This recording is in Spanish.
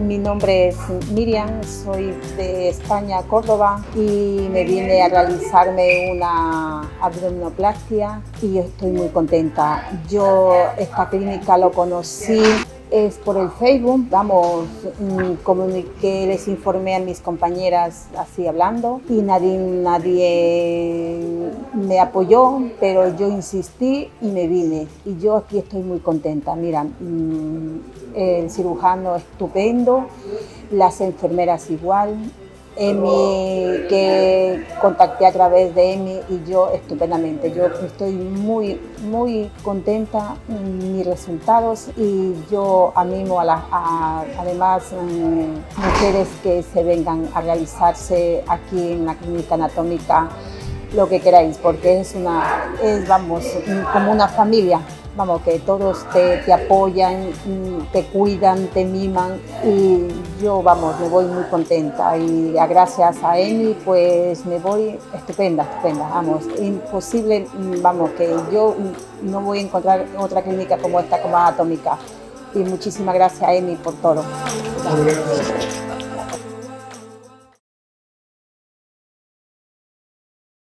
nombre es Miriam, soy de España, Córdoba y me vine a realizarme una abdominoplastia y estoy muy contenta. Yo esta clínica lo conocí es por el Facebook, vamos, mm, comuniqué, les informé a mis compañeras así hablando y nadie, nadie me apoyó, pero yo insistí y me vine y yo aquí estoy muy contenta. Mira, mm, el cirujano estupendo, las enfermeras igual, Emi, que contacté a través de Emi y yo estupendamente. Yo estoy muy, muy contenta en mis resultados y yo animo a, las además mm, mujeres que se vengan a realizarse aquí en la clínica anatómica lo que queráis, porque es una, es, vamos, como una familia vamos, que todos te, apoyan, te cuidan, te miman. Y yo, vamos, me voy muy contenta. Y gracias a Emi, pues me voy estupenda, estupenda, vamos, imposible, vamos, que yo no voy a encontrar otra clínica como esta, como Atómica y muchísimas gracias a Emi por todo.